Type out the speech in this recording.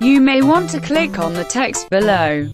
You may want to click on the text below.